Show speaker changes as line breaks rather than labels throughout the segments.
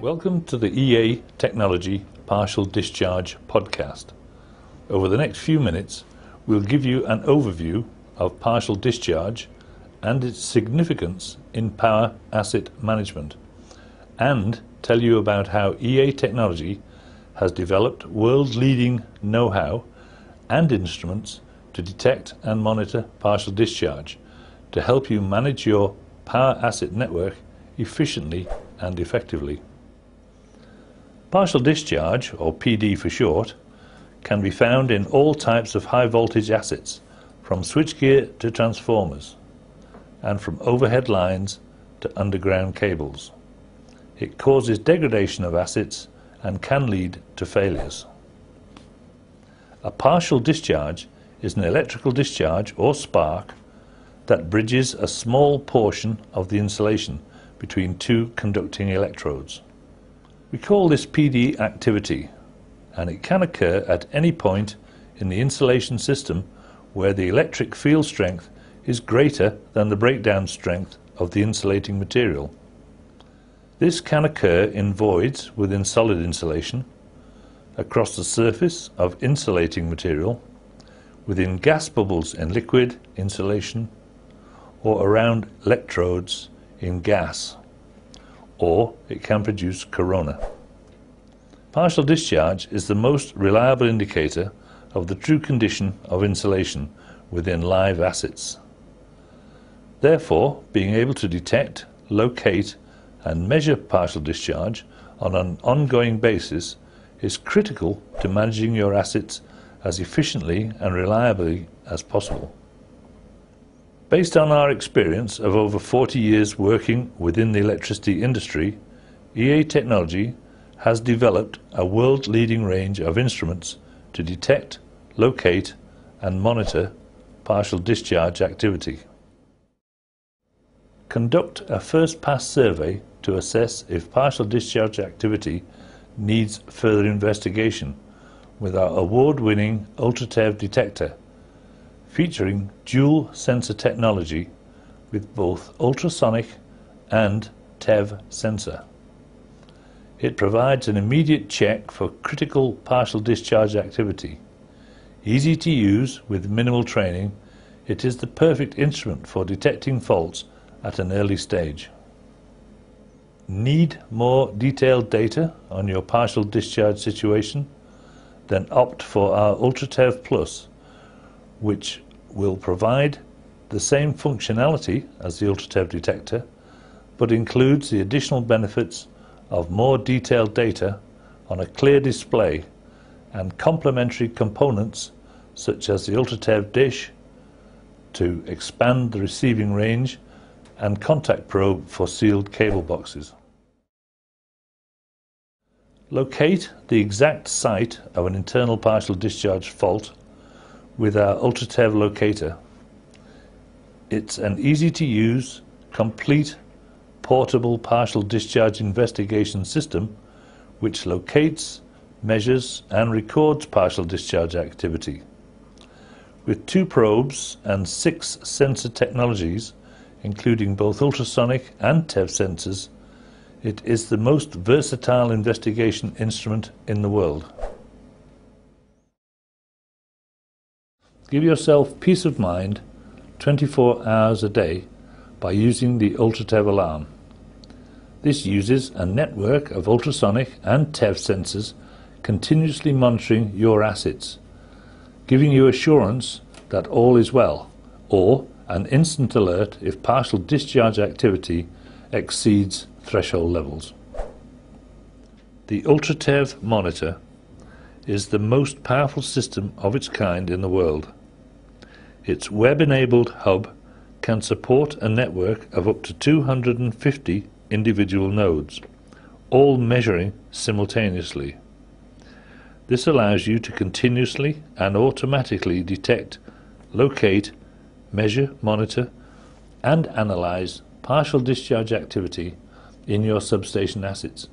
Welcome to the EA Technology Partial Discharge podcast. Over the next few minutes, we'll give you an overview of partial discharge and its significance in power asset management, and tell you about how EA Technology has developed world-leading know-how and instruments to detect and monitor partial discharge to help you manage your power asset network efficiently and effectively. Partial discharge, or PD for short, can be found in all types of high voltage assets, from switchgear to transformers, and from overhead lines to underground cables. It causes degradation of assets and can lead to failures. A partial discharge is an electrical discharge or spark that bridges a small portion of the insulation between two conducting electrodes. We call this PD activity and it can occur at any point in the insulation system where the electric field strength is greater than the breakdown strength of the insulating material. This can occur in voids within solid insulation, across the surface of insulating material, within gas bubbles in liquid insulation, or around electrodes in gas or it can produce corona. Partial discharge is the most reliable indicator of the true condition of insulation within live assets. Therefore, being able to detect, locate and measure partial discharge on an ongoing basis is critical to managing your assets as efficiently and reliably as possible. Based on our experience of over 40 years working within the electricity industry, EA Technology has developed a world-leading range of instruments to detect, locate and monitor partial discharge activity. Conduct a first-pass survey to assess if partial discharge activity needs further investigation with our award-winning UltraTev detector featuring dual sensor technology with both ultrasonic and TEV sensor. It provides an immediate check for critical partial discharge activity. Easy to use with minimal training, it is the perfect instrument for detecting faults at an early stage. Need more detailed data on your partial discharge situation? Then opt for our UltraTev Plus which will provide the same functionality as the UltraTev detector, but includes the additional benefits of more detailed data on a clear display and complementary components such as the UltraTev dish to expand the receiving range and contact probe for sealed cable boxes. Locate the exact site of an internal partial discharge fault with our UltraTev locator. It's an easy to use, complete, portable partial discharge investigation system which locates, measures and records partial discharge activity. With two probes and six sensor technologies, including both ultrasonic and TEV sensors, it is the most versatile investigation instrument in the world. Give yourself peace of mind 24 hours a day by using the UltraTev alarm. This uses a network of ultrasonic and TEV sensors continuously monitoring your assets, giving you assurance that all is well, or an instant alert if partial discharge activity exceeds threshold levels. The UltraTev monitor is the most powerful system of its kind in the world. Its web-enabled hub can support a network of up to 250 individual nodes, all measuring simultaneously. This allows you to continuously and automatically detect, locate, measure, monitor, and analyze partial discharge activity in your substation assets,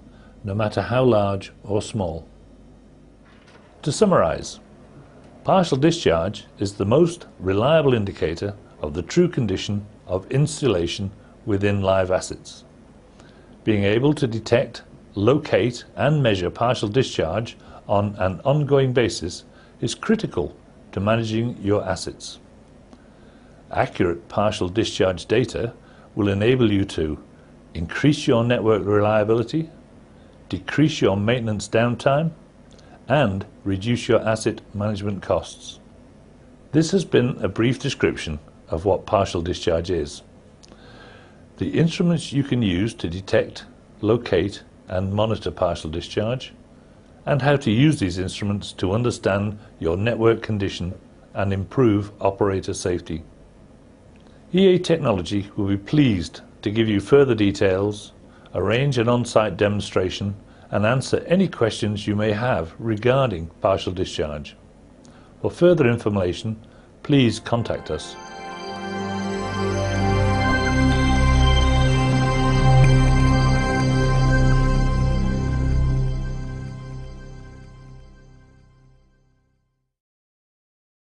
no matter how large or small. To summarize, Partial discharge is the most reliable indicator of the true condition of insulation within live assets. Being able to detect, locate and measure partial discharge on an ongoing basis is critical to managing your assets. Accurate partial discharge data will enable you to increase your network reliability, decrease your maintenance downtime, and reduce your asset management costs. This has been a brief description of what partial discharge is. The instruments you can use to detect, locate, and monitor partial discharge, and how to use these instruments to understand your network condition and improve operator safety. EA Technology will be pleased to give you further details, arrange an on-site demonstration, and answer any questions you may have regarding partial discharge. For further information, please contact us.